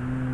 Mm-hmm.